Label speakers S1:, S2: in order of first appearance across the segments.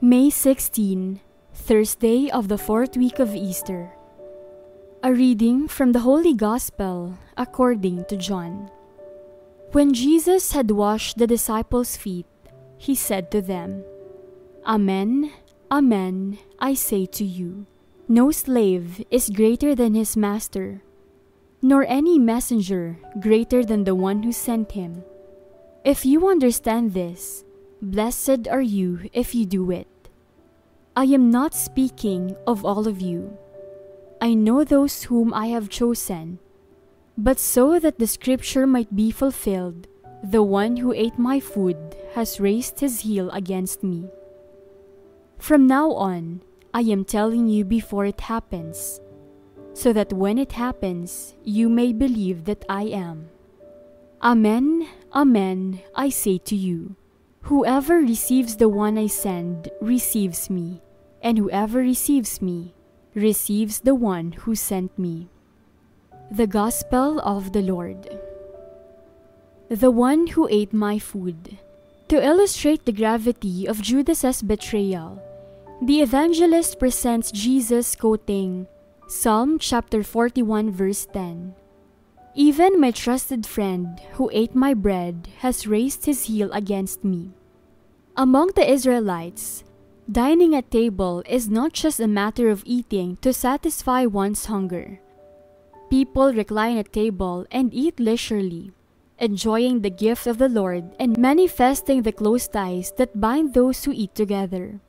S1: May 16, Thursday of the fourth week of Easter. A reading from the Holy Gospel according to John. When Jesus had washed the disciples' feet, he said to them, Amen, Amen, I say to you, no slave is greater than his master, nor any messenger greater than the one who sent him. If you understand this, Blessed are you if you do it. I am not speaking of all of you. I know those whom I have chosen. But so that the scripture might be fulfilled, the one who ate my food has raised his heel against me. From now on, I am telling you before it happens, so that when it happens, you may believe that I am. Amen, Amen, I say to you. Whoever receives the one I send receives me, and whoever receives me receives the one who sent me. The Gospel of the Lord. The one who ate my food. To illustrate the gravity of Judas's betrayal, the evangelist presents Jesus quoting Psalm chapter 41 verse 10. Even my trusted friend who ate my bread has raised his heel against me. Among the Israelites, dining at table is not just a matter of eating to satisfy one's hunger. People recline at table and eat leisurely, enjoying the gift of the Lord and manifesting the close ties that bind those who eat together.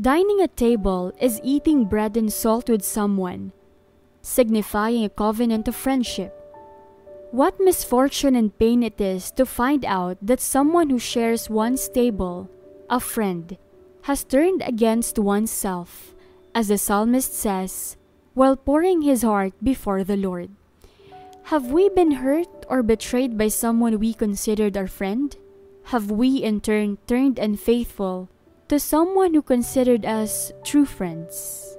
S1: Dining at table is eating bread and salt with someone, signifying a covenant of friendship. What misfortune and pain it is to find out that someone who shares one's table, a friend, has turned against oneself, as the psalmist says, while pouring his heart before the Lord. Have we been hurt or betrayed by someone we considered our friend? Have we in turn turned unfaithful to someone who considered us true friends?